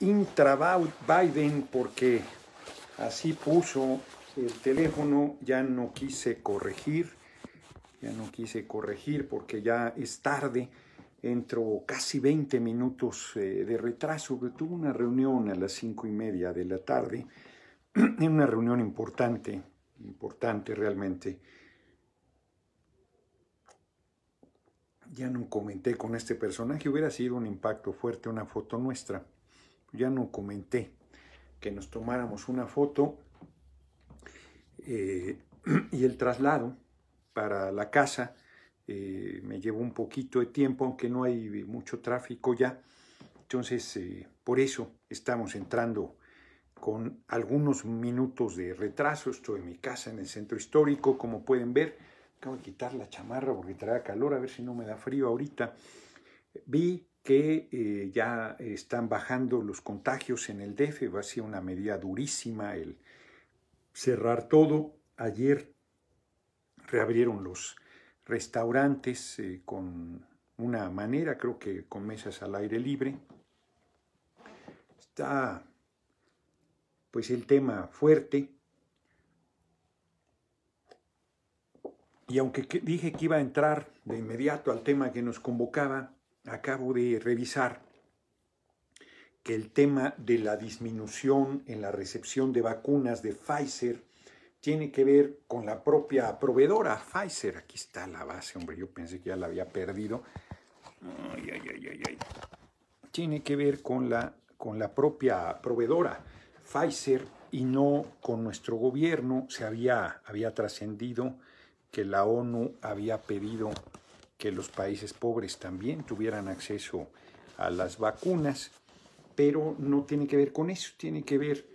intra-Biden porque así puso el teléfono, ya no quise corregir, ya no quise corregir porque ya es tarde, entro casi 20 minutos eh, de retraso, que tuve una reunión a las cinco y media de la tarde, una reunión importante, importante realmente. Ya no comenté con este personaje, hubiera sido un impacto fuerte una foto nuestra. Ya no comenté que nos tomáramos una foto eh, y el traslado para la casa eh, me llevó un poquito de tiempo, aunque no hay mucho tráfico ya. Entonces, eh, por eso estamos entrando con algunos minutos de retraso. Estoy en mi casa en el centro histórico, como pueden ver. Acabo de quitar la chamarra porque trae calor, a ver si no me da frío ahorita. Vi que eh, ya están bajando los contagios en el DF, va a ser una medida durísima el cerrar todo. Ayer reabrieron los restaurantes eh, con una manera, creo que con mesas al aire libre. Está pues el tema fuerte. Y aunque dije que iba a entrar de inmediato al tema que nos convocaba, acabo de revisar que el tema de la disminución en la recepción de vacunas de Pfizer tiene que ver con la propia proveedora, Pfizer. Aquí está la base, hombre, yo pensé que ya la había perdido. Ay, ay, ay, Tiene que ver con la, con la propia proveedora, Pfizer, y no con nuestro gobierno. Se había, había trascendido que la ONU había pedido que los países pobres también tuvieran acceso a las vacunas, pero no tiene que ver con eso, tiene que ver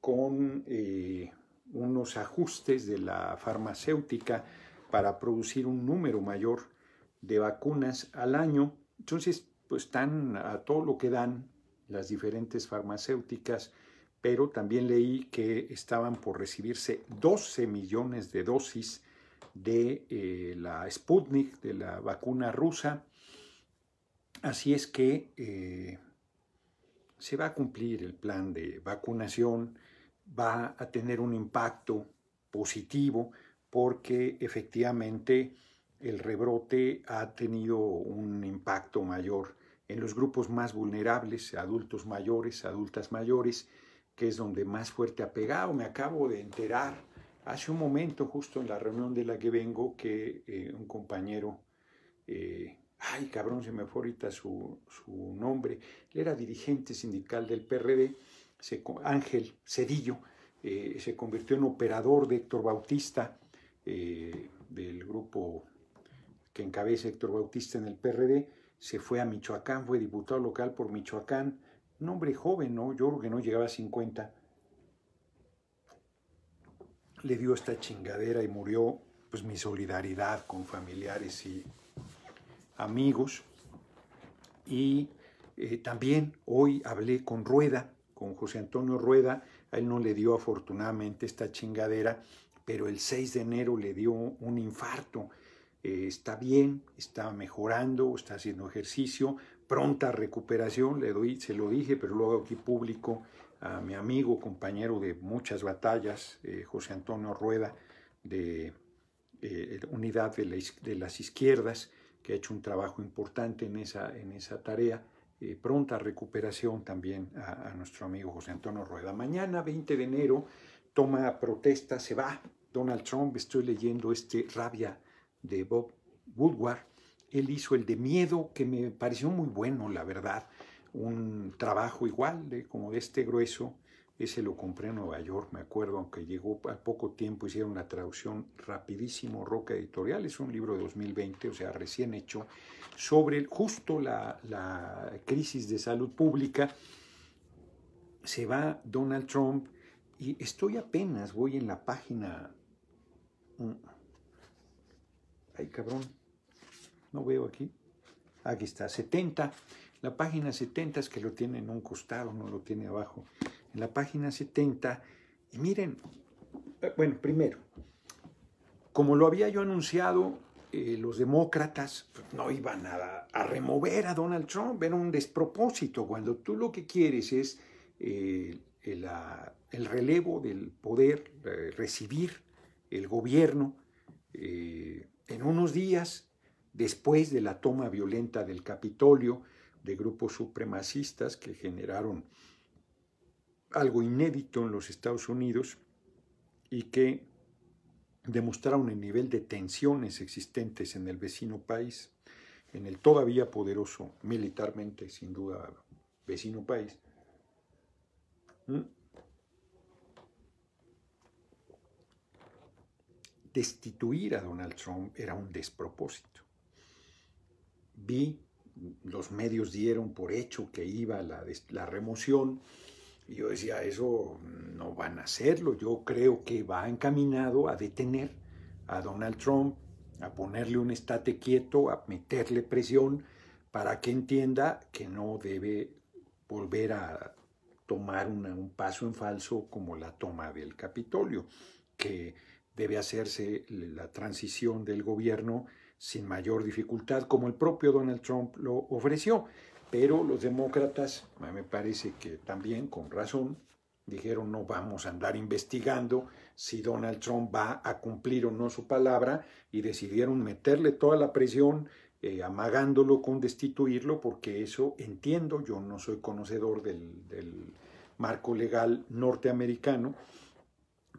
con eh, unos ajustes de la farmacéutica para producir un número mayor de vacunas al año. Entonces, pues están a todo lo que dan las diferentes farmacéuticas, pero también leí que estaban por recibirse 12 millones de dosis de eh, la Sputnik, de la vacuna rusa. Así es que eh, se va a cumplir el plan de vacunación va a tener un impacto positivo porque efectivamente el rebrote ha tenido un impacto mayor en los grupos más vulnerables, adultos mayores, adultas mayores, que es donde más fuerte ha pegado. Me acabo de enterar hace un momento, justo en la reunión de la que vengo, que eh, un compañero, eh, ay cabrón, se me fue ahorita su, su nombre, él era dirigente sindical del PRD, Ángel Cedillo, eh, se convirtió en operador de Héctor Bautista, del grupo que encabeza Héctor Bautista en el PRD, se fue a Michoacán, fue diputado local por Michoacán, un hombre joven, ¿no? Yo creo que no llegaba a 50. Le dio esta chingadera y murió, pues mi solidaridad con familiares y amigos. Y eh, también hoy hablé con Rueda, con José Antonio Rueda, a él no le dio afortunadamente esta chingadera, pero el 6 de enero le dio un infarto. Eh, está bien, está mejorando, está haciendo ejercicio, pronta recuperación, le doy, se lo dije, pero luego aquí público a mi amigo, compañero de muchas batallas, eh, José Antonio Rueda, de eh, Unidad de, las Izquierdas, que ha hecho un trabajo importante en esa, en esa tarea. Eh, pronta recuperación también a, nuestro amigo José Antonio Rueda. Mañana, 20 de enero, toma protesta, se va Donald Trump. Estoy leyendo este Rabia de Bob Woodward. Él hizo el de miedo, que me pareció muy bueno, la verdad. Un trabajo igual, de, como de este grueso, ese lo compré en Nueva York, me acuerdo, aunque llegó al poco tiempo, hicieron una traducción rapidísimo, Roca Editorial, es un libro de 2020, o sea, recién hecho, sobre justo la, la crisis de salud pública. Se va Donald Trump y estoy apenas, voy en la página... Mm, ay, cabrón, no veo aquí. Aquí está, 70. La página 70 es que lo tiene en un costado, no lo tiene abajo en la página 70. Y miren, eh, bueno, primero, como lo había yo anunciado, eh, los demócratas pues, no iban a, remover a Donald Trump, era un despropósito. Cuando tú lo que quieres es eh, el, relevo del poder, recibir el gobierno en unos días después de la toma violenta del Capitolio de grupos supremacistas que generaron algo inédito en los Estados Unidos y que demostraron el nivel de tensiones existentes en el vecino país, en el todavía poderoso militarmente, sin duda, vecino país. ¿Mm? Destituir a Donald Trump era un despropósito. Vi, los medios dieron por hecho que iba la, la remoción, y yo decía, eso no van a hacerlo. Yo creo que va encaminado a detener a Donald Trump, a ponerle un estate quieto, a meterle presión para que entienda que no debe volver a tomar un paso en falso como la toma del Capitolio, que debe hacerse la transición del gobierno sin mayor dificultad, como el propio Donald Trump lo ofreció. Pero los demócratas, me parece que también con razón, dijeron no vamos a andar investigando si Donald Trump va a cumplir o no su palabra y decidieron meterle toda la presión eh, amagándolo con destituirlo porque eso entiendo, yo no soy conocedor del, marco legal norteamericano,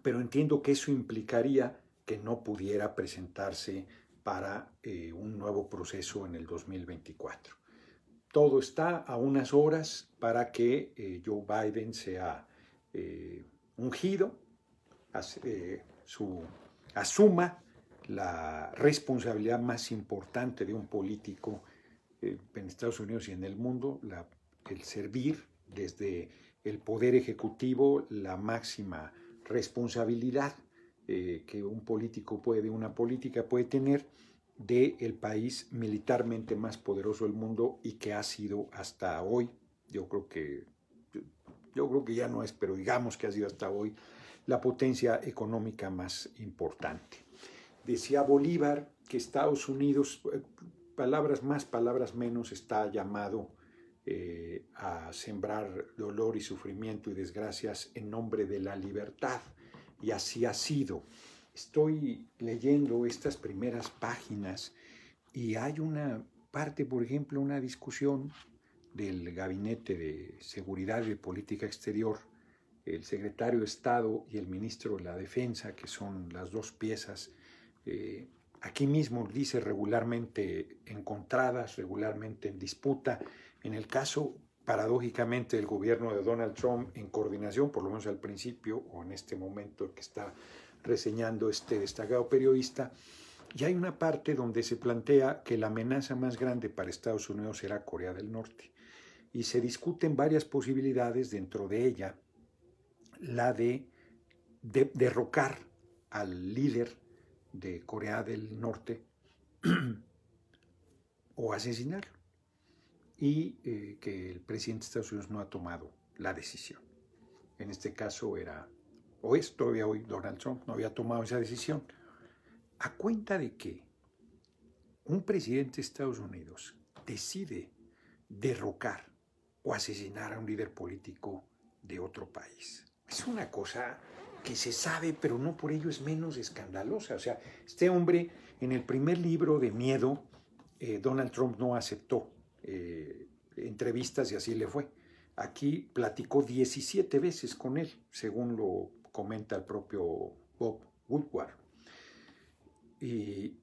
pero entiendo que eso implicaría que no pudiera presentarse para eh, un nuevo proceso en el 2024 todo está a unas horas para que eh, Joe Biden sea eh, ungido, eh, asuma la responsabilidad más importante de un político en Estados Unidos y en el mundo, el servir desde el poder ejecutivo la máxima responsabilidad que un político puede, una política puede tener del país militarmente más poderoso del mundo y que ha sido hasta hoy, yo creo que, yo creo que ya no es, pero digamos que ha sido hasta hoy la potencia económica más importante. Decía Bolívar que Estados Unidos, eh, palabras más, palabras menos, está llamado eh, a sembrar dolor y sufrimiento y desgracias en nombre de la libertad. Y así ha sido estoy leyendo estas primeras páginas y hay una parte, por ejemplo, una discusión del Gabinete de Seguridad y Política Exterior, el secretario de Estado y el ministro de la Defensa, que son las dos piezas, eh, aquí mismo dice regularmente encontradas, regularmente en disputa. En el caso, paradójicamente, del gobierno de Donald Trump, en coordinación, por lo menos al principio o en este momento que está reseñando este destacado periodista, y hay una parte donde se plantea que la amenaza más grande para Estados Unidos será Corea del Norte. Y se discuten varias posibilidades, dentro de ella la de, derrocar al líder de Corea del Norte o asesinarlo. Y eh, que el presidente de Estados Unidos no ha tomado la decisión. En este caso era o es todavía hoy Donald Trump, no había tomado esa decisión, a cuenta de que un presidente de Estados Unidos decide derrocar o asesinar a un líder político de otro país. Es una cosa que se sabe, pero no por ello es menos escandalosa. O sea, este hombre en el primer libro de Miedo, eh, Donald Trump no aceptó eh, entrevistas y así le fue. Aquí platicó 17 veces con él, según lo comenta el propio Bob Woodward. Y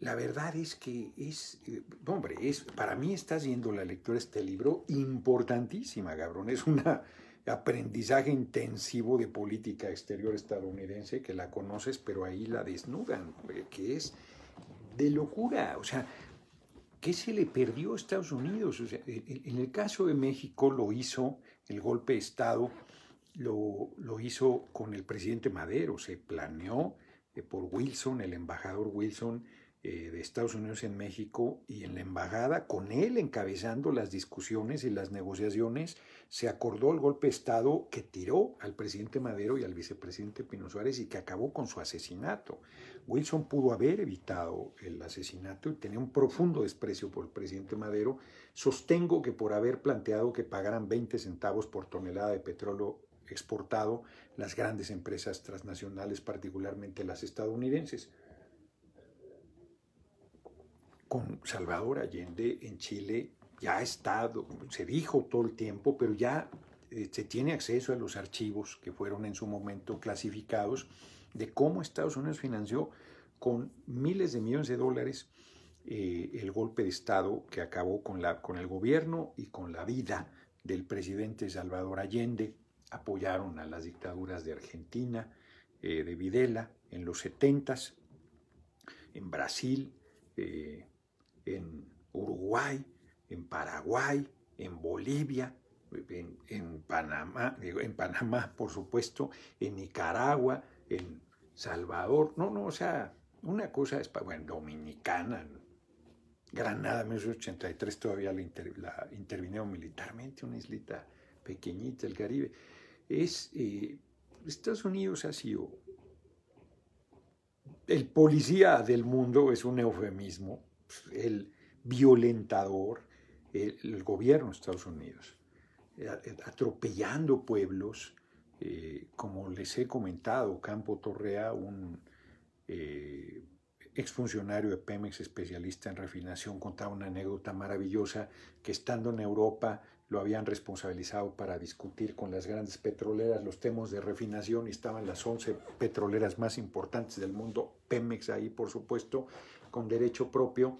la verdad es que es, eh, hombre, es, para mí está siendo la lectura de este libro importantísima, cabrón. Es un aprendizaje intensivo de política exterior estadounidense que la conoces, pero ahí la desnudan, que es de locura. O sea, ¿qué se le perdió a Estados Unidos? en el caso de México lo hizo el golpe de Estado lo, hizo con el presidente Madero, se planeó eh, por Wilson, el embajador Wilson, eh, de Estados Unidos en México y en la embajada, con él encabezando las discusiones y las negociaciones, se acordó el golpe de Estado que tiró al presidente Madero y al vicepresidente Pino Suárez y que acabó con su asesinato. Wilson pudo haber evitado el asesinato y tenía un profundo desprecio por el presidente Madero. Sostengo que por haber planteado que pagaran 20 centavos por tonelada de petróleo exportado las grandes empresas transnacionales, particularmente las estadounidenses con Salvador Allende en Chile ya ha estado, se dijo todo el tiempo, pero ya eh, se tiene acceso a los archivos que fueron en su momento clasificados de cómo Estados Unidos financió con miles de millones de dólares eh, el golpe de Estado que acabó con, la, con el gobierno y con la vida del presidente Salvador Allende. Apoyaron a las dictaduras de Argentina, eh, de Videla en los 70 en Brasil, en Uruguay, en Paraguay, en Bolivia, en, Panamá, en Panamá, por supuesto, en Nicaragua, en Salvador, no, no, o sea, una cosa es, bueno, Dominicana, Granada, en 1983 todavía la, intervinieron militarmente, una islita pequeñita, el Caribe. Es, eh, Estados Unidos ha sido el policía del mundo, es un eufemismo, el violentador, el, gobierno de Estados Unidos, eh, atropellando pueblos, eh, como les he comentado, Campo Torrea, un eh, exfuncionario de Pemex especialista en refinación, contaba una anécdota maravillosa que estando en Europa lo habían responsabilizado para discutir con las grandes petroleras los temas de refinación y estaban las 11 petroleras más importantes del mundo, Pemex ahí por supuesto, con derecho propio,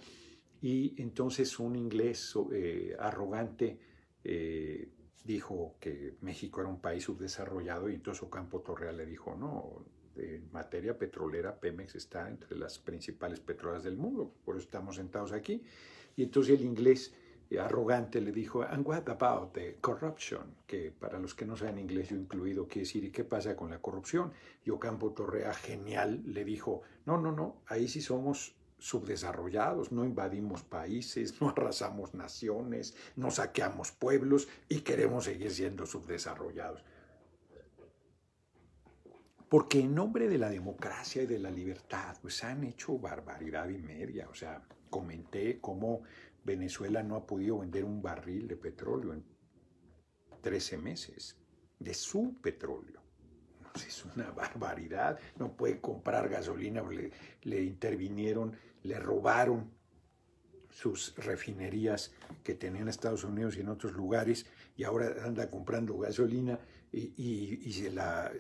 y entonces un inglés eh, arrogante eh, dijo que México era un país subdesarrollado y entonces Ocampo Torrea le dijo, no, en materia petrolera Pemex está entre las principales petroleras del mundo, por eso estamos sentados aquí. Y entonces el inglés eh, arrogante le dijo, and what about the corruption? Que para los que no saben inglés, yo incluido, quiere decir, ¿y qué pasa con la corrupción? Y Ocampo Torrea, genial, le dijo, no, no, no, ahí sí somos subdesarrollados, no invadimos países, no arrasamos naciones, no saqueamos pueblos y queremos seguir siendo subdesarrollados. Porque en nombre de la democracia y de la libertad, pues han hecho barbaridad y media. O sea, comenté cómo Venezuela no ha podido vender un barril de petróleo en 13 meses, de su petróleo es una barbaridad, no puede comprar gasolina, le, le intervinieron le robaron sus refinerías que tenía en Estados Unidos y en otros lugares y ahora anda comprando gasolina y, se la,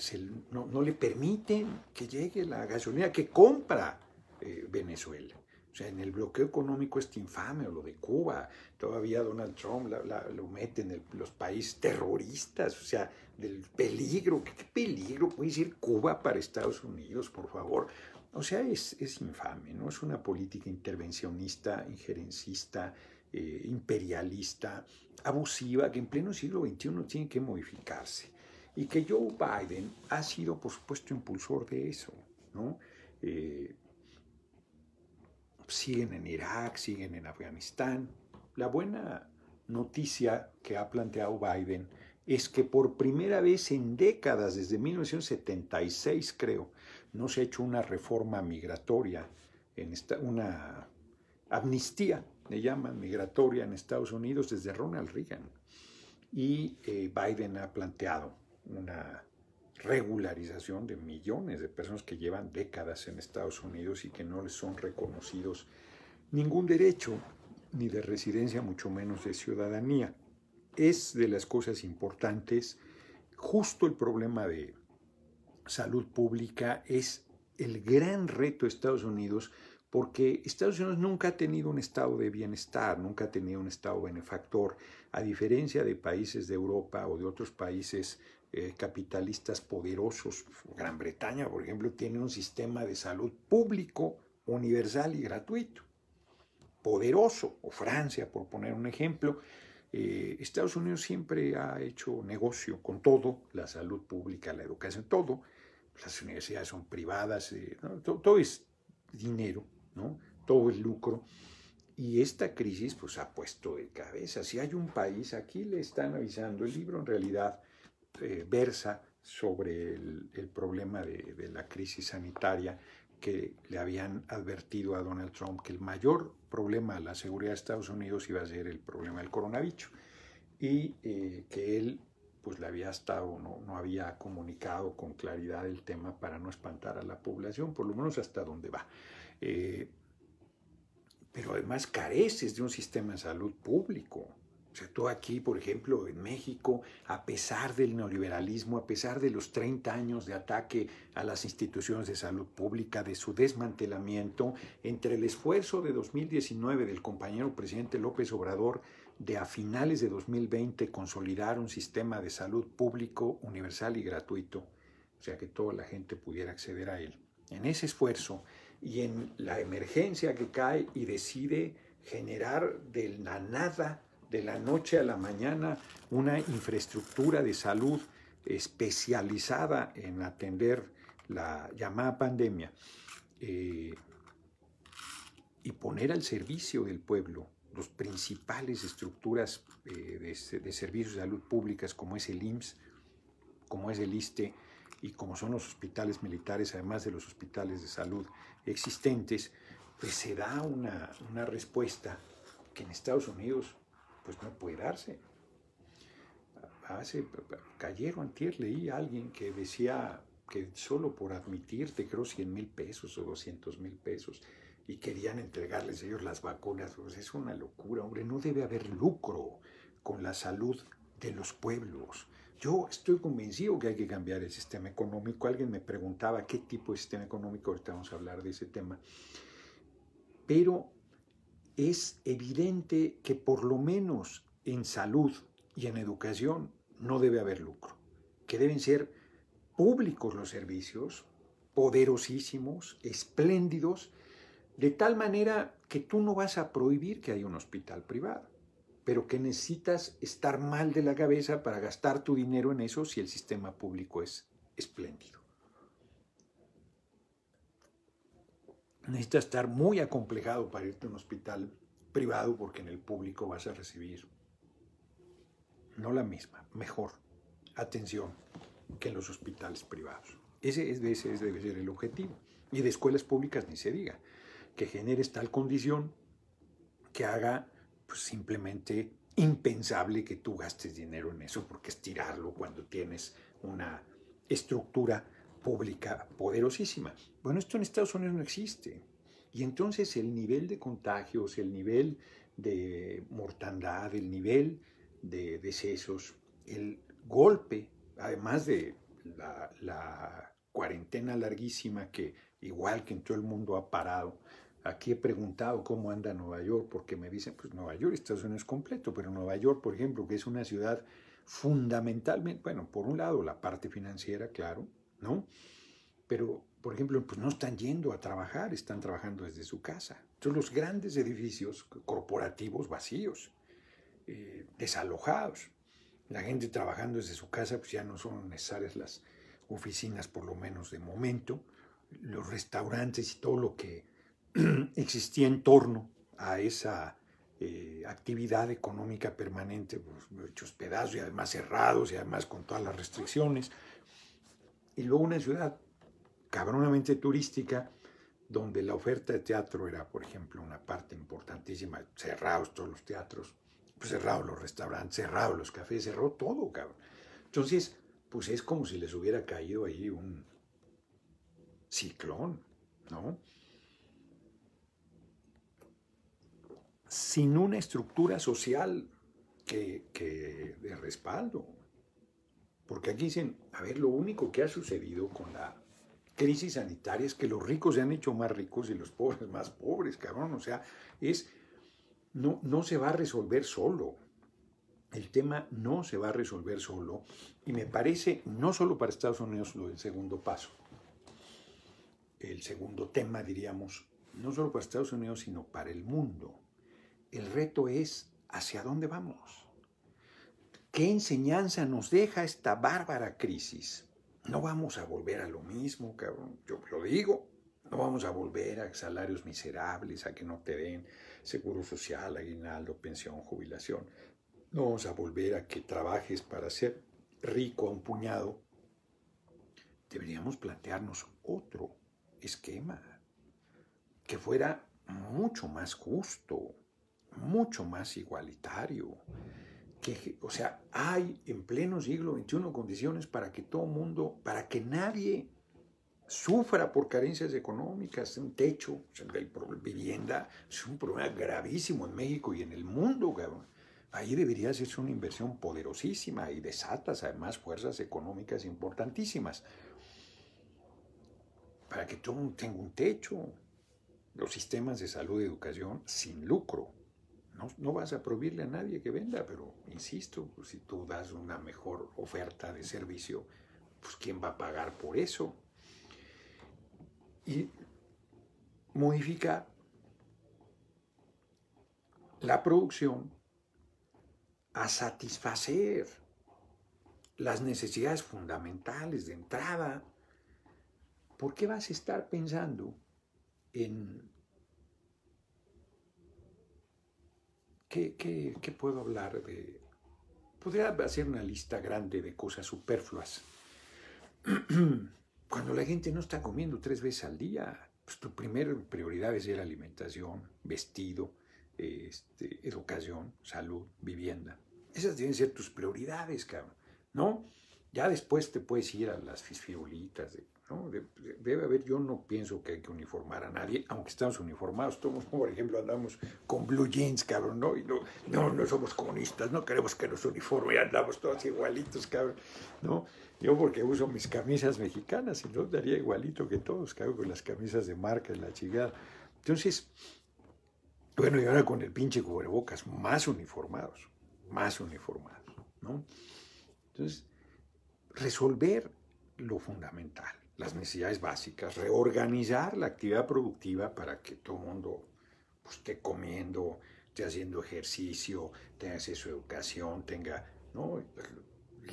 no, le permiten que llegue la gasolina que compra eh, Venezuela. O sea, en el bloqueo económico este infame, o lo de Cuba, todavía Donald Trump lo mete en los países terroristas, o sea, del peligro. ¿Qué, ¿Qué, peligro puede decir Cuba para Estados Unidos, por favor? O sea, es, infame, ¿no? Es una política intervencionista, injerencista, eh, imperialista, abusiva, que en pleno siglo XXI tiene que modificarse. Y que Joe Biden ha sido, por supuesto, impulsor de eso, ¿no? Eh, siguen en Irak, siguen en Afganistán. La buena noticia que ha planteado Biden es que por primera vez en décadas, desde 1976 creo, no se ha hecho una reforma migratoria, en esta, una amnistía, le llaman migratoria en Estados Unidos desde Ronald Reagan. Y eh, Biden ha planteado una regularización de millones de personas que llevan décadas en Estados Unidos y que no les son reconocidos ningún derecho, ni de residencia, mucho menos de ciudadanía. Es de las cosas importantes justo el problema de salud pública es el gran reto de Estados Unidos porque Estados Unidos nunca ha tenido un estado de bienestar, nunca ha tenido un estado benefactor, a diferencia de países de Europa o de otros países eh, capitalistas poderosos. Gran Bretaña, por ejemplo, tiene un sistema de salud público, universal y gratuito, poderoso, o Francia, por poner un ejemplo. Eh, Estados Unidos siempre ha hecho negocio con todo, la salud pública, la educación, todo, las universidades son privadas, eh, todo, es dinero, ¿no? todo el lucro. Y esta crisis pues ha puesto de cabeza. Si hay un país, aquí le están avisando, el libro en realidad eh, versa sobre el, problema de, de, la crisis sanitaria que le habían advertido a Donald Trump que el mayor problema a la seguridad de Estados Unidos iba a ser el problema del coronavirus y eh, que él pues le había estado, no, no había comunicado con claridad el tema para no espantar a la población, por lo menos hasta donde va. Eh, pero además careces de un sistema de salud público. O sea, tú aquí, por ejemplo, en México, a pesar del neoliberalismo, a pesar de los 30 años de ataque a las instituciones de salud pública, de su desmantelamiento, entre el esfuerzo de 2019 del compañero presidente López Obrador de a finales de 2020 consolidar un sistema de salud público universal y gratuito, o sea, que toda la gente pudiera acceder a él. En ese esfuerzo y en la emergencia que cae y decide generar de la nada, de la noche a la mañana, una infraestructura de salud especializada en atender la llamada pandemia eh, y poner al servicio del pueblo las principales estructuras eh, de, de, servicios de salud públicas como es el IMSS, como es el ISTE y como son los hospitales militares, además de los hospitales de salud existentes, pues se da una, una respuesta que en Estados Unidos pues no puede darse. Hace, ayer o antier leí a alguien que decía que solo por admitirte, creo, 100 mil pesos o 200 mil pesos, y querían entregarles ellos las vacunas, pues es una locura, hombre, no debe haber lucro con la salud de los pueblos. Yo estoy convencido que hay que cambiar el sistema económico. Alguien me preguntaba qué tipo de sistema económico, ahorita vamos a hablar de ese tema. Pero es evidente que por lo menos en salud y en educación no debe haber lucro, que deben ser públicos los servicios, poderosísimos, espléndidos, de tal manera que tú no vas a prohibir que haya un hospital privado pero que necesitas estar mal de la cabeza para gastar tu dinero en eso si el sistema público es espléndido. Necesitas estar muy acomplejado para irte a un hospital privado porque en el público vas a recibir no la misma, mejor atención que en los hospitales privados. Ese, ese debe ser el objetivo. Y de escuelas públicas ni se diga, que generes tal condición que haga pues simplemente impensable que tú gastes dinero en eso porque es tirarlo cuando tienes una estructura pública poderosísima. Bueno, esto en Estados Unidos no existe. Y entonces el nivel de contagios, el nivel de mortandad, el nivel de decesos, el golpe, además de la, la cuarentena larguísima que igual que en todo el mundo ha parado, Aquí he preguntado cómo anda Nueva York, porque me dicen, pues Nueva York, Estados Unidos completo, pero Nueva York, por ejemplo, que es una ciudad fundamentalmente, bueno, por un lado la parte financiera, claro, ¿no? Pero, por ejemplo, pues no están yendo a trabajar, están trabajando desde su casa. Entonces los grandes edificios corporativos vacíos, eh, desalojados. La gente trabajando desde su casa, pues ya no son necesarias las oficinas, por lo menos de momento. Los restaurantes y todo lo que existía en torno a esa eh, actividad económica permanente, pues, hechos pedazos y además cerrados y además con todas las restricciones. Y luego una ciudad cabronamente turística donde la oferta de teatro era, por ejemplo, una parte importantísima, cerrados todos los teatros, pues cerrados los restaurantes, cerrados los cafés, cerró todo, cabrón. Entonces, pues es como si les hubiera caído ahí un ciclón, ¿no? sin una estructura social que, de respaldo. Porque aquí dicen, a ver, lo único que ha sucedido con la crisis sanitaria es que los ricos se han hecho más ricos y los pobres más pobres, cabrón. O sea, es, no, no se va a resolver solo. El tema no se va a resolver solo. Y me parece, no solo para Estados Unidos, lo del segundo paso. El segundo tema, diríamos, no solo para Estados Unidos, sino para el mundo. El reto es hacia dónde vamos. ¿Qué enseñanza nos deja esta bárbara crisis? No vamos a volver a lo mismo, cabrón. Yo lo digo, No vamos a volver a salarios miserables, a que no te den seguro social, aguinaldo, pensión, jubilación. No vamos a volver a que trabajes para ser rico a un puñado. Deberíamos plantearnos otro esquema que fuera mucho más justo, mucho más igualitario. O sea, hay en pleno siglo XXI condiciones para que todo mundo, para que nadie sufra por carencias económicas, un techo, o vivienda, es un problema gravísimo en México y en el mundo, Ahí debería hacerse una inversión poderosísima y desatas además fuerzas económicas importantísimas para que todo mundo tenga un techo. Los sistemas de salud y educación sin lucro. No, vas a prohibirle a nadie que venda, pero insisto, pues, si tú das una mejor oferta de servicio, pues ¿quién va a pagar por eso? y modificar la producción a satisfacer las necesidades fundamentales de entrada. ¿Por qué vas a estar pensando en qué, puedo hablar de... Podría hacer una lista grande de cosas superfluas. Cuando la gente no está comiendo tres veces al día, pues tu primera prioridad es la alimentación, vestido, este, educación, salud, vivienda. Esas deben ser tus prioridades, cabrón, ¿no? Ya después te puedes ir a las fisfiolitas, Debe haber, yo no pienso que hay que uniformar a nadie, aunque estamos uniformados, todos, por ejemplo, andamos con blue jeans, cabrón, ¿no? Y no, no, no somos comunistas, no queremos que nos uniformen, andamos todos igualitos, cabrón, ¿no? Yo porque uso mis camisas mexicanas, y no daría igualito que todos, cago con las camisas de marca y la chingada. Entonces, bueno, y ahora con el pinche cubrebocas, más uniformados, más uniformados, ¿no? Entonces, resolver lo fundamental, las necesidades básicas, reorganizar la actividad productiva para que todo el mundo pues, esté comiendo, esté haciendo ejercicio, tenga acceso a educación, tenga,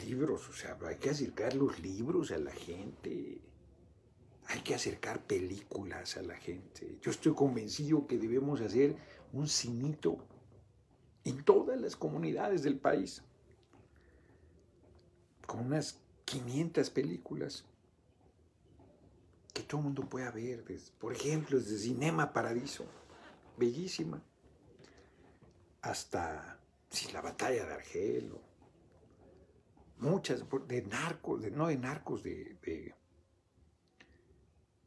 libros, o sea, hay que acercar los libros a la gente. Hay que acercar películas a la gente. Yo estoy convencido que debemos hacer un cinito en todas las comunidades del país, con unas 500 películas que todo el mundo pueda ver. Por ejemplo, desde Cinema Paradiso, bellísima, hasta si la batalla de Argel muchas, de narcos, no de narcos, de,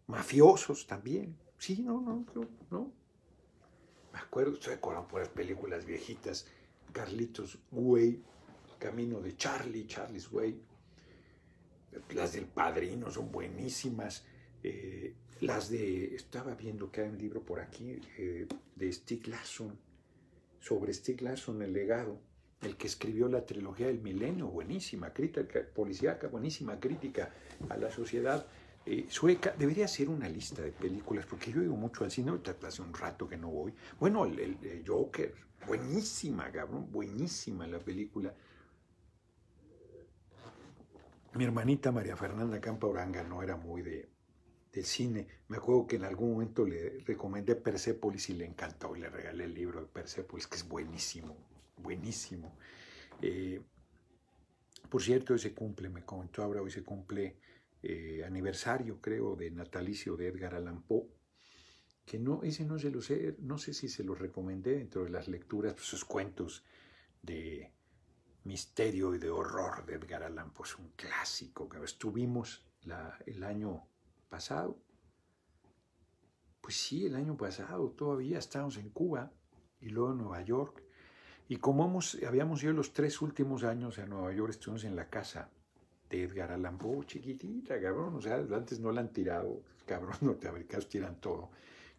mafiosos también. Sí, no, no, no. Me acuerdo, estoy acordando por las películas viejitas, Carlitos Way, Camino de Charlie, Charlie's Way. Las del Padrino son buenísimas. Eh, las de, estaba viendo que hay un libro por aquí eh, de Stieg Larsson, sobre Stieg Larsson, el legado el que escribió la trilogía del milenio, buenísima crítica, policíaca, buenísima crítica a la sociedad eh, sueca. Debería ser una lista de películas, porque yo digo mucho al cine, hace un rato que no voy. Bueno, el, Joker, buenísima, cabrón, buenísima la película. Mi hermanita María Fernanda Campa Oranga no era muy de, del cine. Me acuerdo que en algún momento le recomendé Persepolis y le encantó y le regalé el libro de Persepolis, que es buenísimo, buenísimo. Eh, por cierto, hoy se cumple, me comentó ahora, hoy se cumple eh, aniversario, creo, de natalicio de Edgar Allan Poe, que no, ese no se lo sé, no sé si se lo recomendé dentro de las lecturas, pues, sus cuentos de misterio y de horror de Edgar Allan Poe, es un clásico que estuvimos el año pasado. Pues sí, el año pasado todavía estábamos en Cuba y luego en Nueva York. Y como hemos, habíamos ido los tres últimos años a Nueva York, estuvimos en la casa de Edgar Allan Poe, chiquitita, cabrón, o sea, antes no la han tirado, cabrón, norteamericanos tiran todo.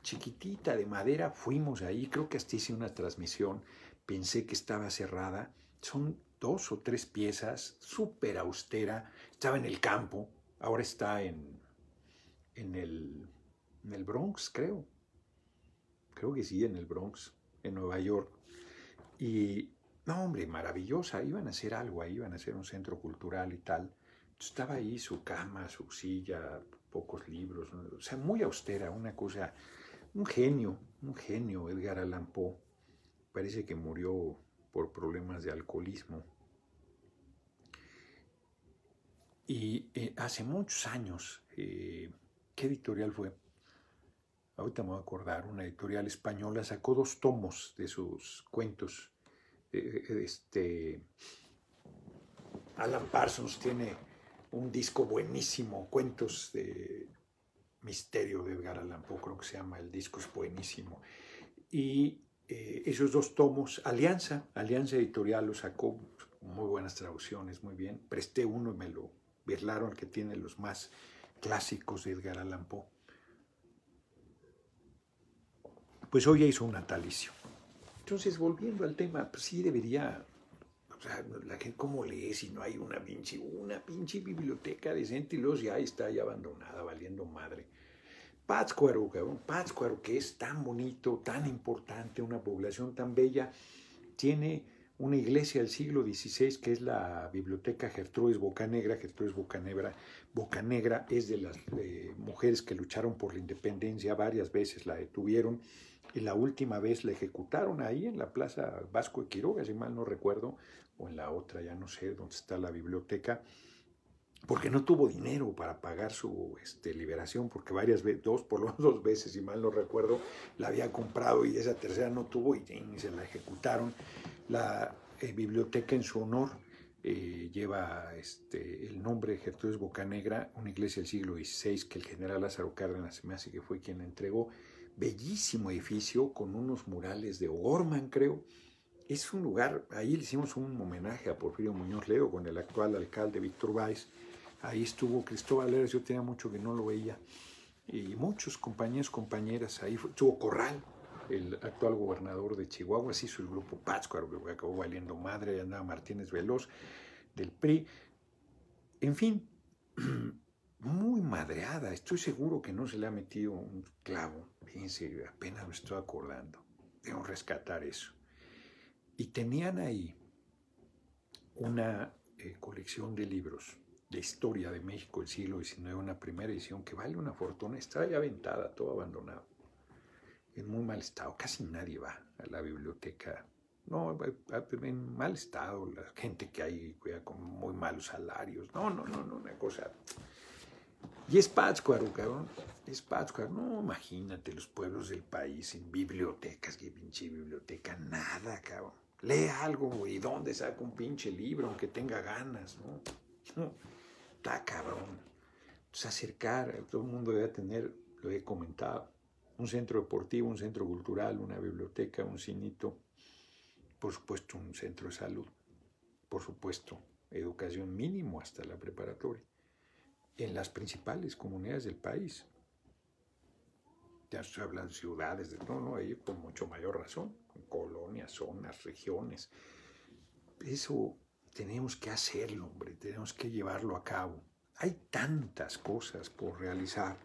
Chiquitita, de madera, fuimos ahí, creo que hasta hice una transmisión, pensé que estaba cerrada, son dos o tres piezas, súper austera, estaba en el campo, ahora está en, en, el, en el Bronx, creo, creo que sí, en el Bronx, en Nueva York. Y, no, hombre, maravillosa, iban a hacer algo ahí, iban a hacer un centro cultural y tal. estaba ahí su cama, su silla, pocos libros, o sea, muy austera, una cosa, un genio, un genio, Edgar Allan Poe. Parece que murió por problemas de alcoholismo. Y eh, hace muchos años, eh, ¿qué editorial fue? Ahorita me voy a acordar, una editorial española sacó dos tomos de sus cuentos. Eh, este, Alan Parsons tiene un disco buenísimo, cuentos de misterio de Edgar Allan Poe, creo que se llama, el disco es buenísimo. Y esos dos tomos, Alianza, Alianza Editorial lo sacó, muy buenas traducciones, muy bien. Presté uno y me lo Birlaron, que tiene los más clásicos de Edgar Allan Poe. Pues hoy hizo un natalicio. Entonces, volviendo al tema, pues sí debería, o sea, la gente, ¿cómo lee si no hay una pinche, una pinche biblioteca decente y luego ya está ahí abandonada, valiendo madre? Pátzcuaro, cabrón, Pátzcuaro, que es tan bonito, tan importante, una población tan bella, tiene una iglesia del siglo XVI que es la Biblioteca Gertrudis Bocanegra. Gertrudis Bocanegra, Bocanegra es de las eh, mujeres que lucharon por la independencia, varias veces la detuvieron y la última vez la ejecutaron ahí en la Plaza Vasco de Quiroga, si mal no recuerdo, o en la otra, ya no sé dónde está la biblioteca, porque no tuvo dinero para pagar su este, liberación, porque varias veces, dos, por lo menos dos veces, si mal no recuerdo, la había comprado y esa tercera no tuvo y se la ejecutaron. La eh, biblioteca en su honor eh, lleva este, el nombre de Gertrudis Bocanegra, una iglesia del siglo XVI que el general Lázaro Cárdenas me hace que fue quien la entregó. Bellísimo edificio con unos murales de O'Gorman, creo. Es un lugar, ahí le hicimos un homenaje a Porfirio Muñoz Ledo con el actual alcalde Víctor Valls. Ahí estuvo Cristóbal Leres, yo tenía mucho que no lo veía. Y muchos compañeros, compañeras, ahí estuvo Corral, el actual gobernador de Chihuahua, se hizo el grupo Pátzcuaro, que acabó valiendo madre, andaba Martínez Veloz del PRI. En fin, muy madreada, estoy seguro que no se le ha metido un clavo, fíjense, apenas me estoy acordando, que rescatar eso. Y tenían ahí una eh, colección de libros de historia de México del siglo XIX, una primera edición que vale una fortuna, estaba ya aventada, todo abandonado en muy mal estado. Casi nadie va a la biblioteca. No, en mal estado, la gente que hay cuida con muy malos salarios. No, no, no, no, una cosa. Y es Pátzcuaro, cabrón. Es Pátzcuaro. No, imagínate los pueblos del país sin bibliotecas, qué pinche biblioteca, nada, cabrón. Lee algo, güey. ¿Dónde saca un pinche libro, aunque tenga ganas, no? no. Está cabrón. Entonces acercar, todo el mundo debe tener, lo he comentado, un centro deportivo, un centro cultural, una biblioteca, un cinito, por supuesto un centro de salud, por supuesto educación mínimo hasta la preparatoria, en las principales comunidades del país. Ya se hablan ciudades, de, no, no, ahí con mucho mayor razón, colonias, zonas, regiones. Eso tenemos que hacerlo, hombre, tenemos que llevarlo a cabo. Hay tantas cosas por realizar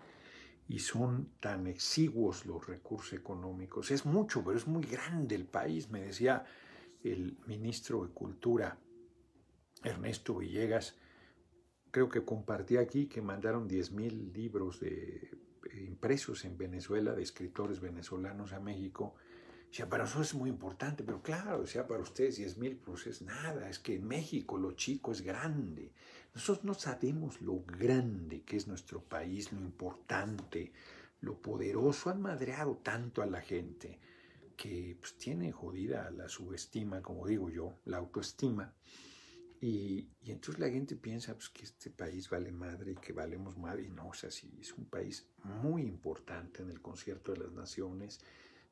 y son tan exiguos los recursos económicos. Es mucho, pero es muy grande el país, me decía el ministro de Cultura, Ernesto Villegas. Creo que compartí aquí que mandaron 10.000 libros de, eh, impresos en Venezuela de escritores venezolanos a México. para nosotros es muy importante, pero claro, sea, para ustedes 10.000 pues es nada, es que en México lo chico es grande. Nosotros no sabemos lo grande que es nuestro país, lo importante, lo poderoso. Han madreado tanto a la gente que pues, tiene jodida la subestima, como digo yo, la autoestima. Y, entonces la gente piensa pues, que este país vale madre y que valemos madre. Y no, o sea, sí, es un país muy importante en el concierto de las naciones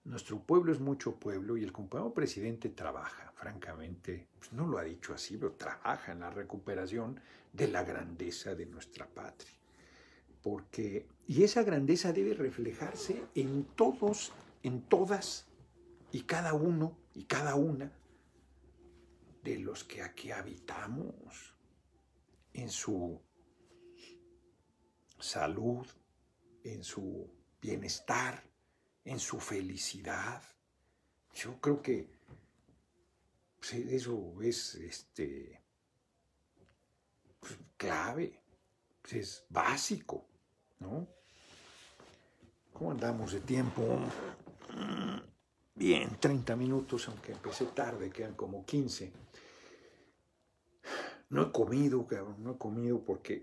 nuestro pueblo es mucho pueblo y el compañero presidente trabaja, francamente, pues no lo ha dicho así, pero trabaja en la recuperación de la grandeza de nuestra patria. Porque, y esa grandeza debe reflejarse en todos, en todas y cada uno y cada una de los que aquí habitamos, en su salud, en su bienestar, en su felicidad. Yo creo que pues, eso es este, clave, es básico, ¿no? ¿Cómo andamos de tiempo? Bien, 30 minutos, aunque empecé tarde, quedan como 15. No he comido, cabrón, no he comido porque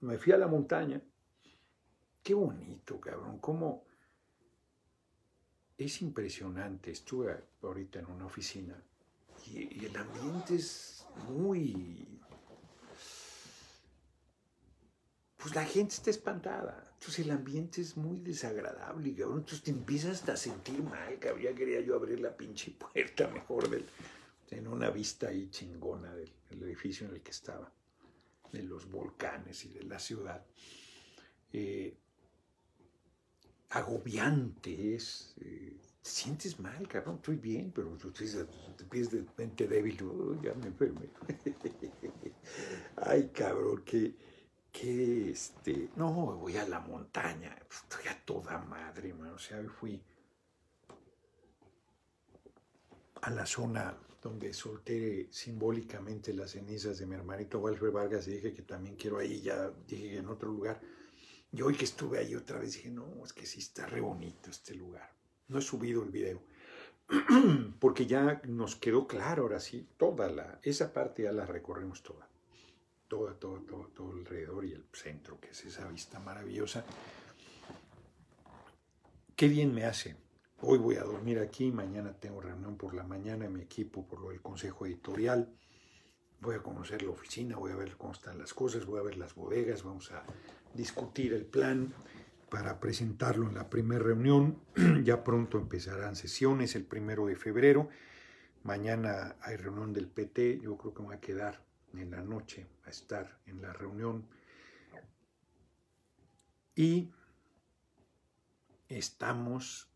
me fui a la montaña. Qué bonito, cabrón, cómo es impresionante. Estuve ahorita en una oficina y, el ambiente es muy... Pues la gente está espantada. Entonces el ambiente es muy desagradable, cabrón. Entonces te empiezas hasta a sentir mal, cabrón. Ya quería yo abrir la pinche puerta mejor del, en una vista ahí chingona del, edificio en el que estaba, de los volcanes y de la ciudad. Eh, agobiante es. Eh, te sientes mal, cabrón, estoy bien, pero tú te, pides de mente débil, ya me enfermé. Ay, cabrón, que, que este, no, voy a la montaña, estoy a toda madre, man. o sea, fui a la zona donde solté simbólicamente las cenizas de mi hermanito Walter Vargas y dije que también quiero ahí, ya dije en otro lugar. Y hoy que estuve ahí otra vez dije, no, es que sí está re bonito este lugar. No he subido el video, porque ya nos quedó claro ahora sí, toda la, esa parte ya la recorrimos toda. Toda, todo, todo, todo alrededor y el centro, que es esa vista maravillosa. Qué bien me hace. Hoy voy a dormir aquí, mañana tengo reunión por la mañana mi equipo por lo del consejo editorial. Voy a conocer la oficina, voy a ver cómo están las cosas, voy a ver las bodegas, vamos a discutir el plan para presentarlo en la primera reunión. ya pronto empezarán sesiones el primero de febrero. Mañana hay reunión del PT. Yo creo que me voy a quedar en la noche a estar en la reunión. Y estamos,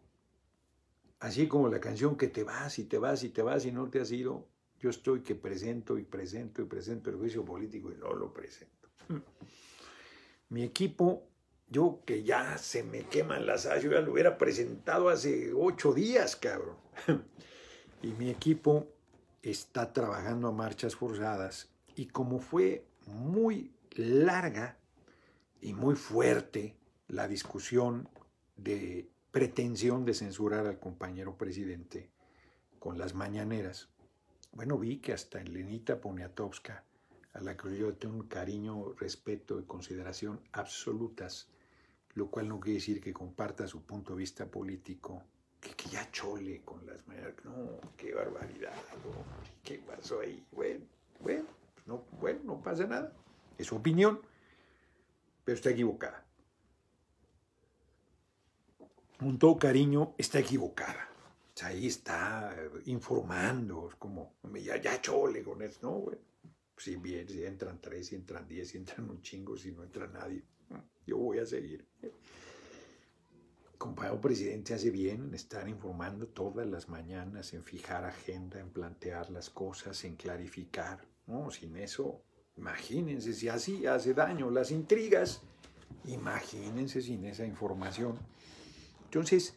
así como la canción que te vas y te vas y te vas y no te has ido, yo estoy que presento y presento y presento el juicio político y no lo presento. Mi equipo, yo que ya se me queman las alas, yo ya lo hubiera presentado hace ocho días, cabrón. y mi equipo está trabajando a marchas forzadas y como fue muy larga y muy fuerte la discusión de pretensión de censurar al compañero presidente con las mañaneras, bueno, vi que hasta en Lenita Poniatowska a la que yo tengo un cariño, respeto y consideración absolutas, lo cual no quiere decir que comparta su punto de vista político, que, ya chole con las maneras, no, qué barbaridad, qué pasó ahí, bueno, bueno, no, bueno, no pasa nada, es su opinión, pero está equivocada. Con todo cariño, está equivocada. Ahí está informando, es como, ya, ya chole con eso, no, güey si bien, si entran tres, si entran diez, si entran un chingo, si no entra nadie, yo voy a seguir. compañero presidente hace bien en estar informando todas las mañanas, en fijar agenda, en plantear las cosas, en clarificar. No, sin eso, imagínense si así hace daño las intrigas, imagínense sin esa información. Entonces,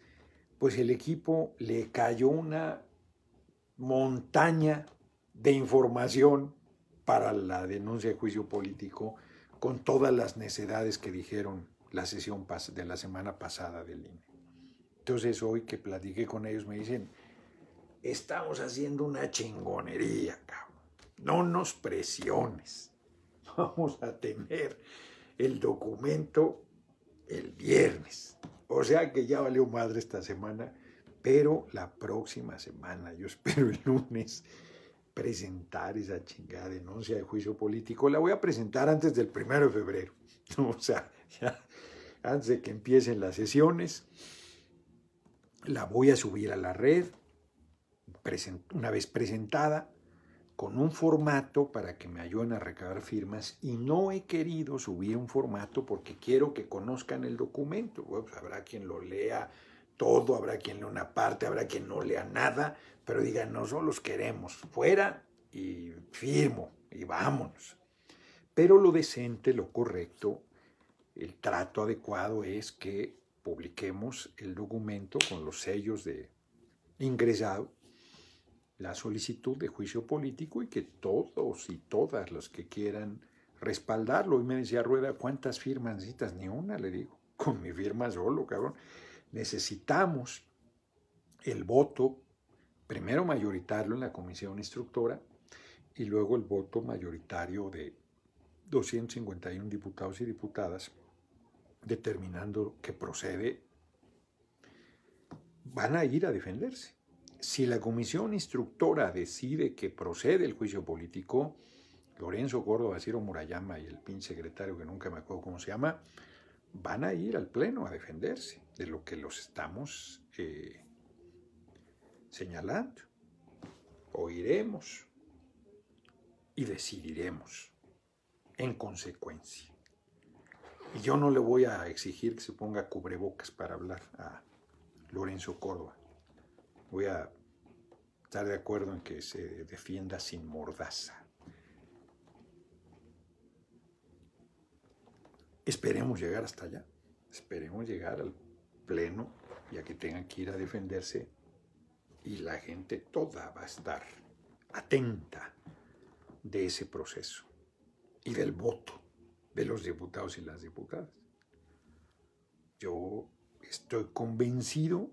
pues el equipo le cayó una montaña de información para la denuncia de juicio político con todas las necedades que dijeron la sesión de la semana pasada del INE. Entonces hoy que platiqué con ellos me dicen, estamos haciendo una chingonería, cabrón. No nos presiones. Vamos a tener el documento el viernes. O sea que ya valió madre esta semana, pero la próxima semana, yo espero el lunes, presentar esa chingada denuncia de juicio político. La voy a presentar antes del primero de febrero. O sea, ya, antes de que empiecen las sesiones, la voy a subir a la red, una vez presentada, con un formato para que me ayuden a recabar firmas y no he querido subir un formato porque quiero que conozcan el documento. Pues habrá quien lo lea todo, habrá quien lea una parte, habrá quien no lea nada, pero digan, nosotros los queremos fuera y firmo y vámonos. Pero lo decente, lo correcto, el trato adecuado es que publiquemos el documento con los sellos de ingresado, la solicitud de juicio político y que todos y todas los que quieran respaldarlo. Y me decía Rueda, ¿cuántas firmas necesitas? Ni una, le digo. Con mi firma solo, cabrón. Necesitamos el voto, primero mayoritario en la comisión instructora y luego el voto mayoritario de 251 diputados y diputadas, determinando que procede, van a ir a defenderse. Si la comisión instructora decide que procede el juicio político, Lorenzo Córdoba, Ciro Murayama y el PIN secretario, que nunca me acuerdo cómo se llama, van a ir al Pleno a defenderse de lo que los estamos eh, señalando. Oiremos y decidiremos en consecuencia. Y yo no le voy a exigir que se ponga cubrebocas para hablar a Lorenzo Córdoba. Voy a estar de acuerdo en que se defienda sin mordaza. Esperemos llegar hasta allá. Esperemos llegar al pleno, ya que tengan que ir a defenderse y la gente toda va a estar atenta de ese proceso y del voto de los diputados y las diputadas. Yo estoy convencido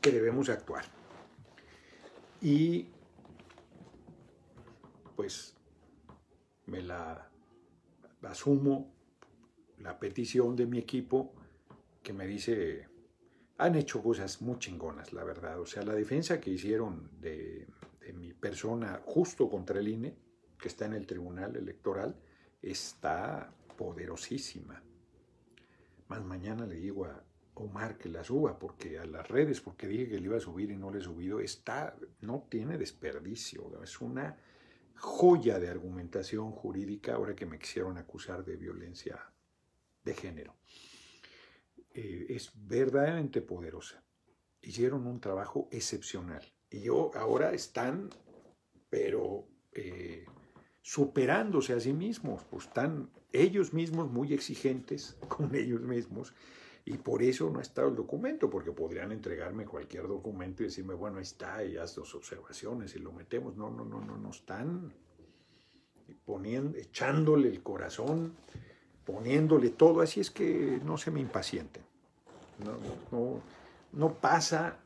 que debemos actuar. Y pues me la asumo la petición de mi equipo que me dice, han hecho cosas muy chingonas, la verdad. O sea, la defensa que hicieron de, mi persona justo contra el INE, que está en el Tribunal Electoral, está poderosísima. Más mañana le digo a Omar que la suba, porque a las redes, porque dije que le iba a subir y no le he subido, está, no tiene desperdicio. Es una joya de argumentación jurídica ahora que me quisieron acusar de violencia de género. Eh, es verdaderamente poderosa. Hicieron un trabajo excepcional. Y yo, ahora están, pero eh, superándose a sí mismos, pues están ellos mismos muy exigentes con ellos mismos. Y por eso no estado el documento, porque podrían entregarme cualquier documento y decirme, bueno, ahí está, y haz dos observaciones y lo metemos. No, no, no, no, no están poniendo, echándole el corazón poniéndole todo, así es que no se me impacienten. No, pasa,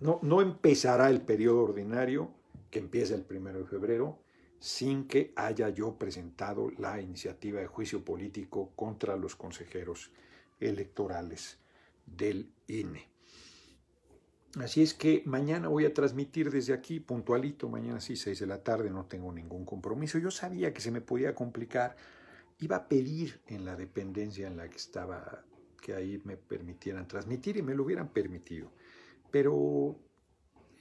no, no empezará el periodo ordinario, que empieza el primero de febrero, sin que haya yo presentado la iniciativa de juicio político contra los consejeros electorales del INE. Así es que mañana voy a transmitir desde aquí, puntualito, mañana sí, seis de la tarde, no tengo ningún compromiso. Yo sabía que se me podía complicar iba a pedir en la dependencia en la que estaba que ahí me permitieran transmitir y me lo hubieran permitido. Pero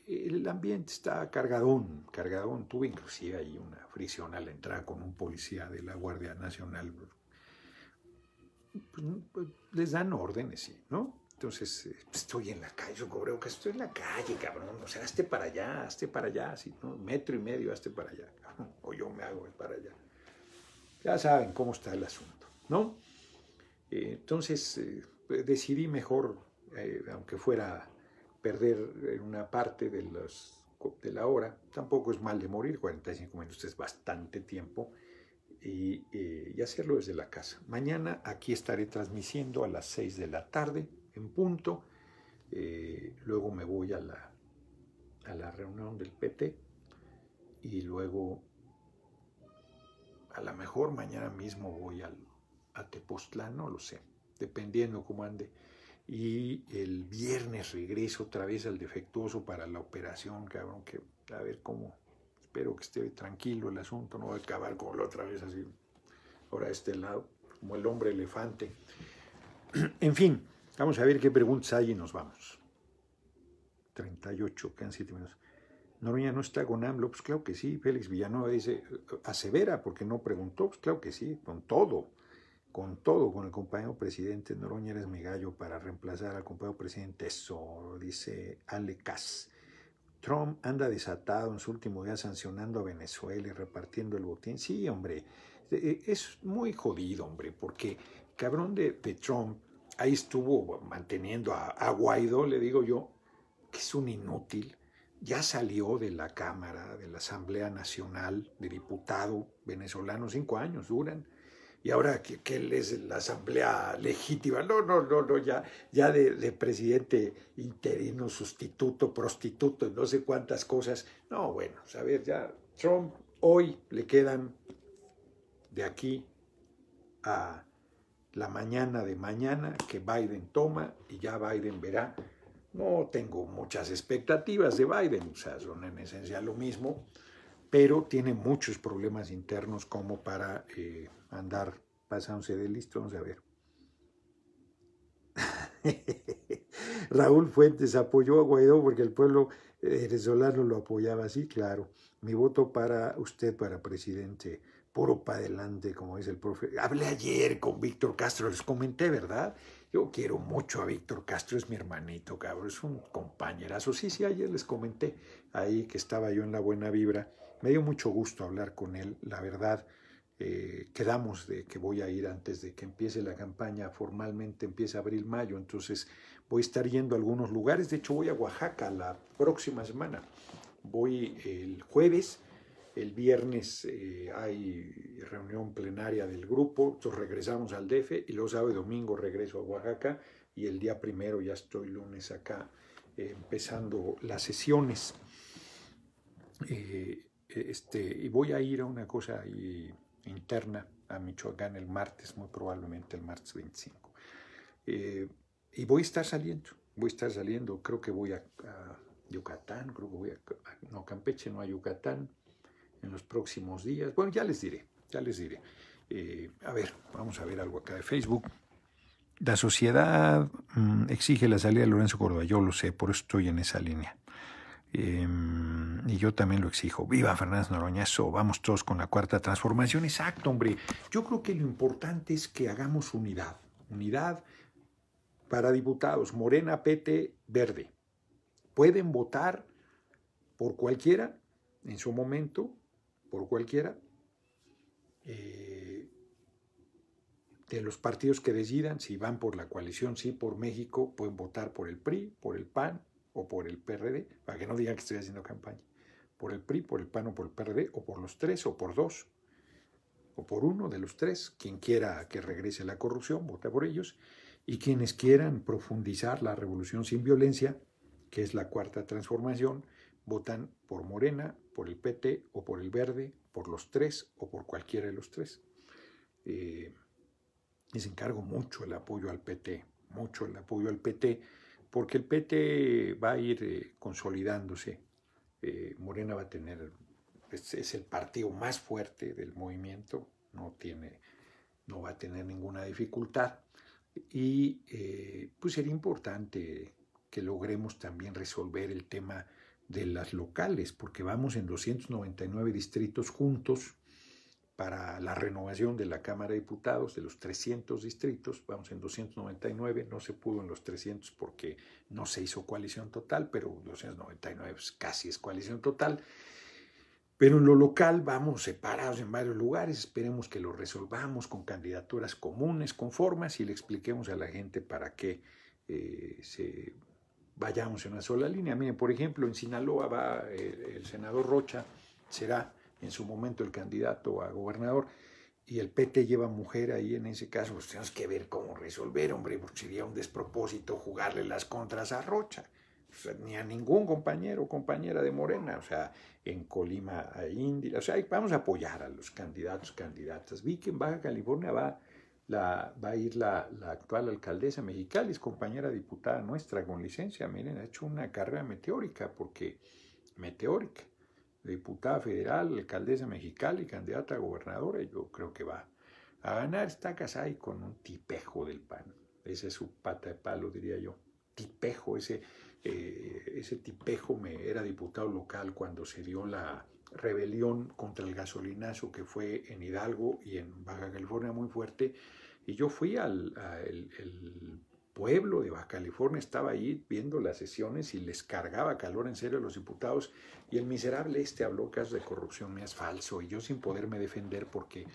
el ambiente está cargadón, cargadón. Tuve inclusive ahí una fricción al entrar con un policía de la Guardia Nacional. Pues, pues, les dan órdenes, sí, ¿no? Entonces, eh, estoy en la calle, yo creo que estoy en la calle, cabrón. O sea, hazte para allá, hazte para allá, así, ¿no? Metro y medio, hazte para allá, O yo me hago para allá. Ya saben cómo está el asunto, ¿no? Eh, entonces eh, decidí mejor, eh, aunque fuera perder una parte de, los, de la hora, tampoco es mal de morir, 45 minutos es bastante tiempo, y, y, hacerlo desde la casa. Mañana aquí estaré transmitiendo a las 6 de la tarde, en punto, luego me voy a la, a la reunión del PT, y luego a lo mejor mañana mismo voy al, a Tepoztlán, no lo sé, dependiendo cómo ande. Y el viernes regreso otra vez al defectuoso para la operación, cabrón, que a ver cómo, espero que esté tranquilo el asunto, no va a acabar como la otra vez así, ahora este lado, como el hombre elefante. En fin, vamos a ver qué preguntas hay y nos vamos. 38, quedan 7 minutos. Noroña no está con AMLO, pues claro que sí. Félix Villanueva dice, asevera, porque no preguntó, pues claro que sí, con todo, con todo, con el compañero presidente. Noroña eres mi gallo para reemplazar al compañero presidente. Eso, dice Ale Trump anda desatado en su último día sancionando a Venezuela y repartiendo el botín. Sí, hombre, e, es muy jodido, hombre, porque cabrón de, Trump ahí estuvo manteniendo a Guaidó, le digo yo, que es un inútil ya salió de la Cámara, de la Asamblea Nacional de Diputado venezolano, cinco años duran, y ahora que, es la asamblea legítima, no, no, no, no, ya, ya de, presidente interino, sustituto, prostituto, no sé cuántas cosas. No, bueno, a ver, ya Trump hoy le quedan de aquí a la mañana de mañana que Biden toma y ya Biden verá. No tengo muchas expectativas de Biden, o sea, son en esencia lo mismo, pero tiene muchos problemas internos como para eh, andar pasándose de listo, vamos a ver. Raúl Fuentes apoyó a Guaidó porque el pueblo venezolano lo apoyaba así, claro. Mi voto para usted, para presidente, puro para adelante, como dice el profe. Hablé ayer con Víctor Castro, les comenté, ¿verdad? Yo quiero mucho a Víctor Castro, es mi hermanito, cabrón, es un compañerazo. Sí, sí, ayer les comenté ahí que estaba yo en la buena vibra. Me dio mucho gusto hablar con él, la verdad. Eh, quedamos de que voy a ir antes de que empiece la campaña formalmente, empiece abril-mayo, entonces voy a estar yendo a algunos lugares, de hecho voy a Oaxaca la próxima semana, voy el jueves, el viernes eh, hay reunión plenaria del grupo, entonces regresamos al DF y luego sábado y domingo regreso a Oaxaca y el día primero ya estoy lunes acá eh, empezando las sesiones. Este, y voy a ir a una cosa interna a Michoacán el martes, muy probablemente el martes 25. Eh, y voy a estar saliendo, voy a estar saliendo, creo que voy a, Yucatán, creo que voy a, no, Campeche, no a Yucatán, en los próximos días. Bueno, ya les diré, ya les diré. Eh, a ver, vamos a ver algo acá de Facebook. La sociedad mm, exige la salida de Lorenzo Córdoba, yo lo sé, por eso estoy en esa línea. Em, y yo también lo exijo. Viva Fernández Noroñazo, vamos todos con la cuarta transformación. Exacto, hombre. Yo creo que lo importante es que hagamos unidad. Unidad para diputados, Morena, PT, Verde. Pueden votar por cualquiera, en su momento, por cualquiera, eh, de los partidos que decidan, si van por la coalición, sí, por México, pueden votar por el PRI, por el PAN, o por el PRD, para que no digan que estoy haciendo campaña. Por el PRI, por el PAN o por el PRD, o por los tres, o por dos, o por uno de los tres. Quien quiera que regrese la corrupción, vota por ellos. Y quienes quieran profundizar la revolución sin violencia, que es la cuarta transformación, votan por Morena, por el PT o por el Verde, por los tres o por cualquiera de los tres. Eh, les encargo mucho el apoyo al PT, mucho el apoyo al PT porque el PT va a ir eh, consolidándose. Eh, Morena va a tener, es, el partido más fuerte del movimiento, no, tiene, no va a tener ninguna dificultad. Y eh, pues sería importante que logremos también resolver el tema de las locales, porque vamos en 299 distritos juntos para la renovación de la Cámara de Diputados de los 300 distritos, vamos en 299, no se pudo en los 300 porque no se hizo coalición total, pero 299 pues, casi es coalición total. Pero en lo local vamos separados en varios lugares, esperemos que lo resolvamos con candidaturas comunes, con formas y le expliquemos a la gente para qué eh, se vayamos en una sola línea. Miren, por ejemplo, en Sinaloa va el, el senador Rocha, será en su momento el candidato a gobernador, y el PT lleva mujer ahí en ese caso, pues tenemos que ver cómo resolver, hombre, porque sería un despropósito jugarle las contras a Rocha, ni a ningún compañero o compañera de Morena, o sea, en Colima a India, o sea, vamos a apoyar a los candidatos, candidatas. Vi que en Baja California va, la, va a ir la, la actual alcaldesa Mexicali, es compañera diputada nuestra con licencia, miren, ha hecho una carrera meteórica, porque meteórica diputada federal, alcaldesa mexicana y candidata a gobernadora, yo creo que va a ganar. Está casada y con un tipejo del PAN. Ese es su pata de palo, diría yo. Tipejo, ese, eh, ese tipejo me era diputado local cuando se dio la rebelión contra el gasolinazo que fue en Hidalgo y en Baja California muy fuerte. Y yo fui al pueblo de Baja California estaba ahí viendo las sesiones y les cargaba calor en serio a los diputados y el miserable este habló casos de corrupción me es falso y yo sin poderme defender porque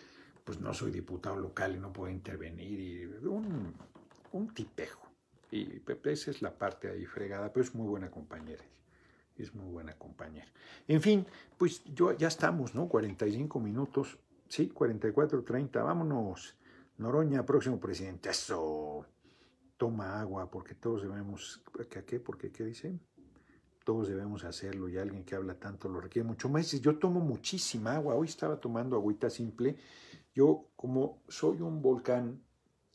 pues no soy diputado local y no puedo intervenir un, un tipejo y esa es la parte ahí fregada pero es muy buena compañera es muy buena compañera. En fin, pues yo, ya estamos, ¿no? 45 minutos, sí, 44, 30, vámonos. Noroña, próximo presidente, eso. Toma agua, porque todos debemos, ¿qué? qué? ¿Por qué dicen? Todos debemos hacerlo y alguien que habla tanto lo requiere mucho más. Yo tomo muchísima agua, hoy estaba tomando agüita simple. Yo, como soy un volcán,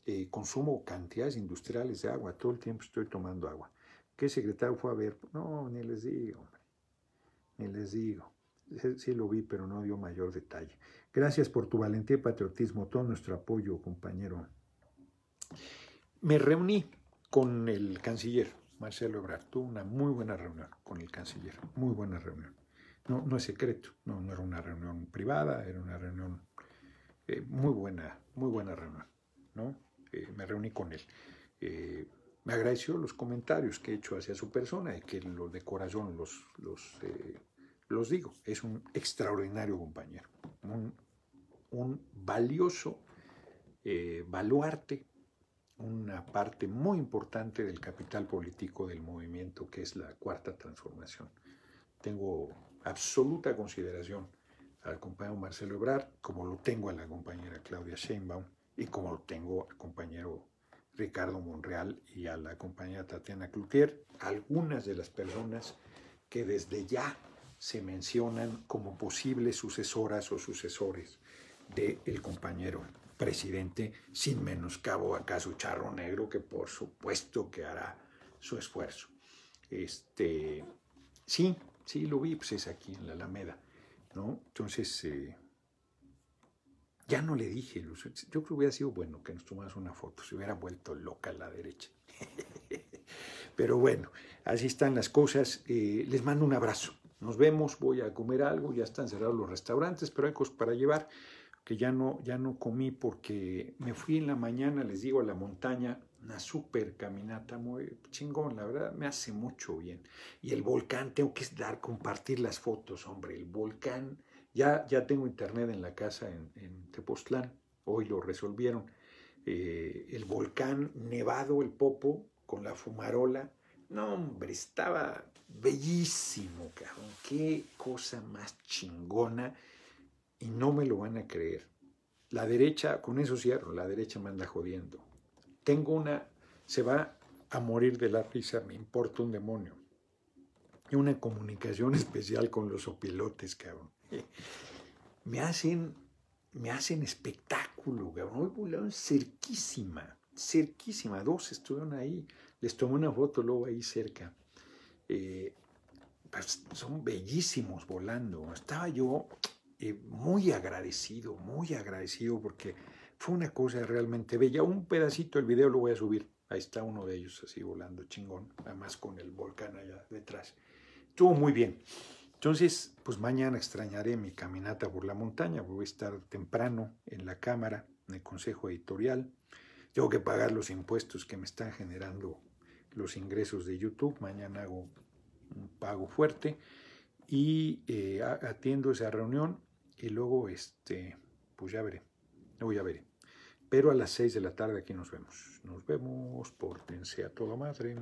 eh, consumo cantidades industriales de agua, todo el tiempo estoy tomando agua. ¿Qué secretario fue a ver? No, ni les digo, hombre. Ni les digo. Sí, lo vi, pero no dio mayor detalle. Gracias por tu valentía y patriotismo, todo nuestro apoyo, compañero. Me reuní con el canciller, Marcelo Ebrard. Tuve una muy buena reunión con el canciller, muy buena reunión. No, no es secreto, no, no era una reunión privada, era una reunión eh, muy buena, muy buena reunión, ¿no? Eh, me reuní con él. Eh, me agradeció los comentarios que he hecho hacia su persona y que los de corazón los, los, los digo. Es un extraordinario compañero, un, un valioso baluarte, una parte muy importante del capital político del movimiento que es la cuarta transformación. Tengo absoluta consideración al compañero Marcelo Ebrard, como lo tengo a la compañera Claudia Sheinbaum y como lo tengo al compañero Ricardo Monreal y a la compañera Tatiana Cloutier, algunas de las personas que desde ya se mencionan como posibles sucesoras o sucesores del compañero presidente, sin menoscabo a su Charro Negro, que por supuesto que hará su esfuerzo. Este, sí, sí lo vi, pues es aquí en la Alameda, ¿no? Entonces, eh, ya no le dije, yo creo que hubiera sido bueno que nos tomas una foto, se hubiera vuelto loca a la derecha. Pero bueno, así están las cosas. Eh, les mando un abrazo. Nos vemos, voy a comer algo, ya están cerrados los restaurantes, pero hay cosas para llevar que ya no, ya no comí porque me fui en la mañana, les digo, a la montaña, una súper caminata muy chingón, la verdad, me hace mucho bien. Y el volcán, tengo que dar, compartir las fotos, hombre, el volcán ya, ya tengo internet en la casa en, en Tepoztlán, hoy lo resolvieron. Eh, el volcán nevado, el Popo, con la fumarola. No, hombre, estaba bellísimo, cabrón. Qué cosa más chingona. Y no me lo van a creer. La derecha, con eso cierro, la derecha me anda jodiendo. Tengo una, se va a morir de la risa, me importa un demonio. Y una comunicación especial con los opilotes, cabrón. me hacen, me hacen espectáculo, Hoy volaron cerquísima, cerquísima. Dos estuvieron ahí. Les tomé una foto luego ahí cerca. Eh, pues, son bellísimos volando. Estaba yo eh, muy agradecido, muy agradecido porque fue una cosa realmente bella. Un pedacito del video lo voy a subir. Ahí está uno de ellos así volando chingón, además con el volcán allá detrás. Estuvo muy bien. Entonces, pues mañana extrañaré mi caminata por la montaña, voy a estar temprano en la Cámara, en el Consejo Editorial. Tengo que pagar los impuestos que me están generando los ingresos de YouTube. Mañana hago un pago fuerte y eh, atiendo esa reunión y luego, este, pues ya veré, luego ya veré. Pero a las seis de la tarde aquí nos vemos. Nos vemos, pórtense a toda madre.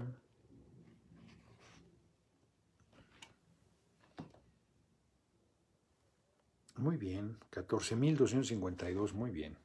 Muy bien, 14.252, muy bien.